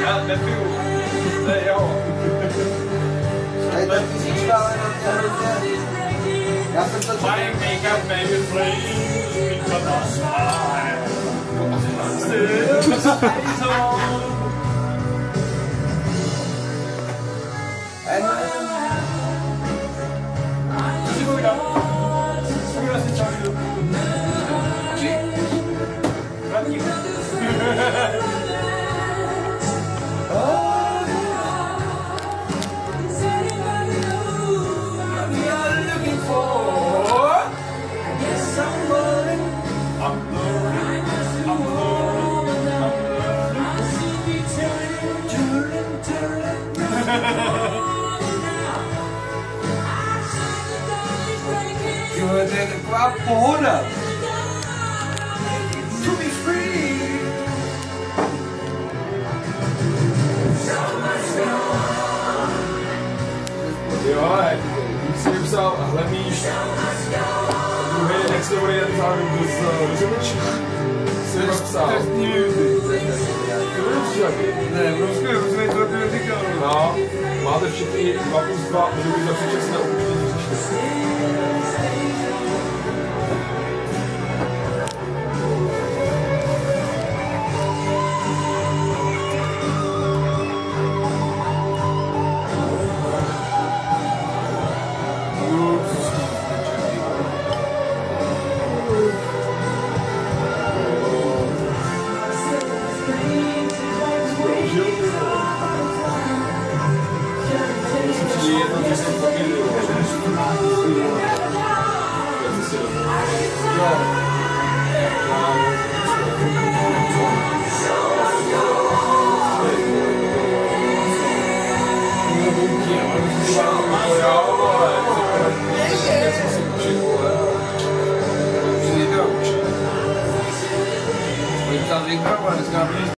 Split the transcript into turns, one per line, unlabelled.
Já nepiju. To je jo.
Tady ta písnička, ale no, to je hrozně... Já jsem to čekal.
My makeup baby please because I still I'm learning, I'm learning, I'm learning. Turning, turning.
Jo, to je taková pohoda.
To be free. Jo, ale když jsi psal hlemíš druhý next dobrý jen zároveň z rozhodnutí. Jsi napsal. Trestní minuty. To je však.
Ne, prostě už jsme to tady říkal.
No, máte všichni 2 plus 2, může být za předčasné opuštění Tá
bem gravando, os caras